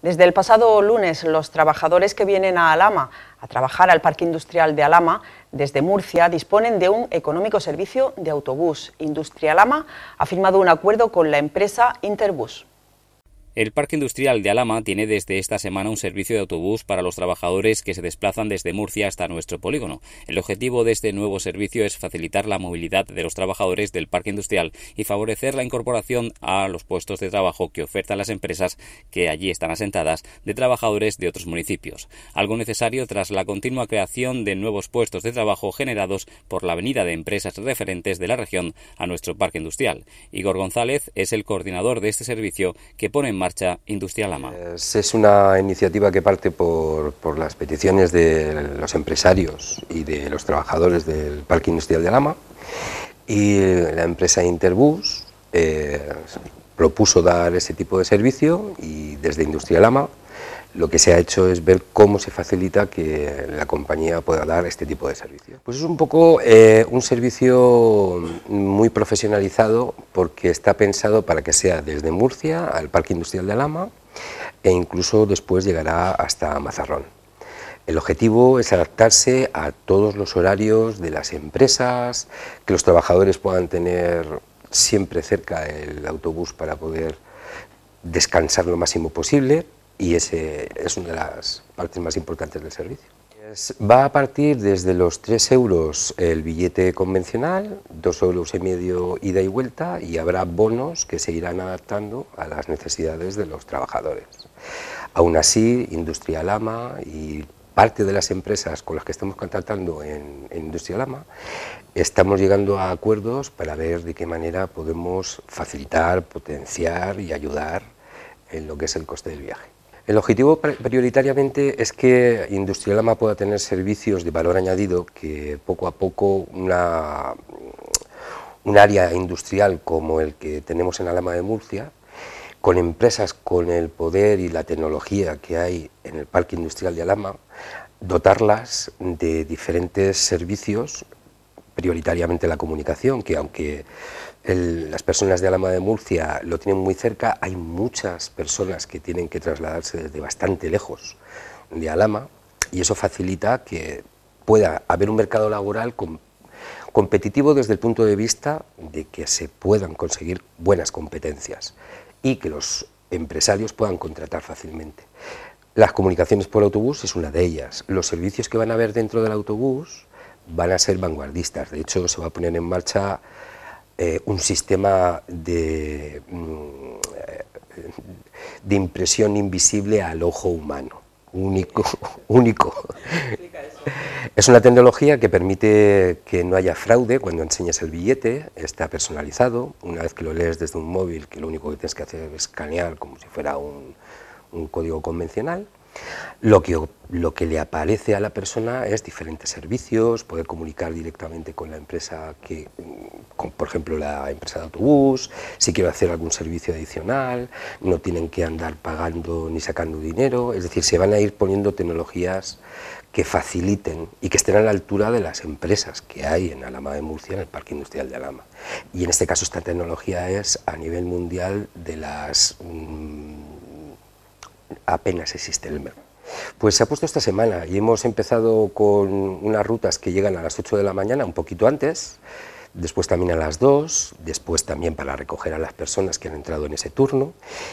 Desde el pasado lunes, los trabajadores que vienen a Alama a trabajar al Parque Industrial de Alama desde Murcia disponen de un económico servicio de autobús. Industria Alama ha firmado un acuerdo con la empresa Interbus. El Parque Industrial de Alama tiene desde esta semana un servicio de autobús para los trabajadores que se desplazan desde Murcia hasta nuestro polígono. El objetivo de este nuevo servicio es facilitar la movilidad de los trabajadores del Parque Industrial y favorecer la incorporación a los puestos de trabajo que ofertan las empresas que allí están asentadas de trabajadores de otros municipios. Algo necesario tras la continua creación de nuevos puestos de trabajo generados por la venida de empresas referentes de la región a nuestro Parque Industrial. Igor González es el coordinador de este servicio que pone en marcha Industrial Lama. Es, una iniciativa que parte por, las peticiones de los empresarios y de los trabajadores del Parque Industrial de Alama y la empresa Interbus eh, propuso dar ese tipo de servicio y desde Industrial Lama lo que se ha hecho es ver cómo se facilita que la compañía pueda dar este tipo de servicio. Pues es un poco eh, un servicio profesionalizado porque está pensado para que sea desde Murcia al Parque Industrial de Alama e incluso después llegará hasta Mazarrón. El objetivo es adaptarse a todos los horarios de las empresas, que los trabajadores puedan tener siempre cerca el autobús para poder descansar lo máximo posible, y ese es una de las partes más importantes del servicio. Va a partir desde los 3 euros el billete convencional, 2 euros y medio ida y vuelta y habrá bonos que se irán adaptando a las necesidades de los trabajadores. Aún así, Industria Lama y parte de las empresas con las que estamos contratando en, en Industria Lama estamos llegando a acuerdos para ver de qué manera podemos facilitar, potenciar y ayudar en lo que es el coste del viaje. El objetivo prioritariamente es que Industrialama pueda tener servicios de valor añadido que poco a poco una, un área industrial como el que tenemos en Alama de Murcia, con empresas con el poder y la tecnología que hay en el Parque Industrial de Alama, dotarlas de diferentes servicios, prioritariamente la comunicación, que aunque las personas de Alama de Murcia lo tienen muy cerca, hay muchas personas que tienen que trasladarse desde bastante lejos de Alama y eso facilita que pueda haber un mercado laboral competitivo desde el punto de vista de que se puedan conseguir buenas competencias y que los empresarios puedan contratar fácilmente. Las comunicaciones por autobús es una de ellas. Los servicios que van a haber dentro del autobús van a ser vanguardistas. De hecho, se va a poner en marcha eh, un sistema de, mm, de impresión invisible al ojo humano, único, único. Es una tecnología que permite que no haya fraude cuando enseñas el billete, está personalizado, una vez que lo lees desde un móvil, que lo único que tienes que hacer es escanear como si fuera un, un código convencional, lo que, lo que le aparece a la persona es diferentes servicios, poder comunicar directamente con la empresa, que, por ejemplo la empresa de autobús, si quiero hacer algún servicio adicional, no tienen que andar pagando ni sacando dinero, es decir, se van a ir poniendo tecnologías que faciliten y que estén a la altura de las empresas que hay en Alama de Murcia, en el Parque Industrial de Alama. Y en este caso esta tecnología es a nivel mundial de las... Mm, apenas existe el mercado. Pues se ha puesto esta semana y hemos empezado con unas rutas que llegan a las 8 de la mañana, un poquito antes, después también a las 2, después también para recoger a las personas que han entrado en ese turno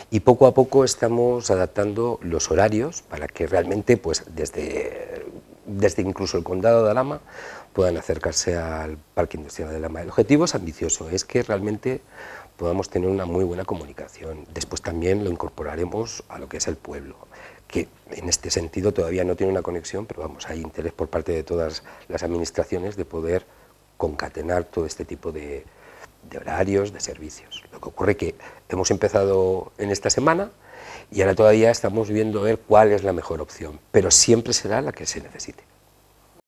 y poco a poco estamos adaptando los horarios para que realmente pues desde, desde incluso el condado de Alama puedan acercarse al Parque Industrial de Alama. El objetivo es ambicioso, es que realmente podamos tener una muy buena comunicación. Después también lo incorporaremos a lo que es el pueblo, que en este sentido todavía no tiene una conexión, pero vamos, hay interés por parte de todas las administraciones de poder concatenar todo este tipo de, horarios, de servicios. Lo que ocurre que hemos empezado en esta semana y ahora todavía estamos viendo ver cuál es la mejor opción, pero siempre será la que se necesite.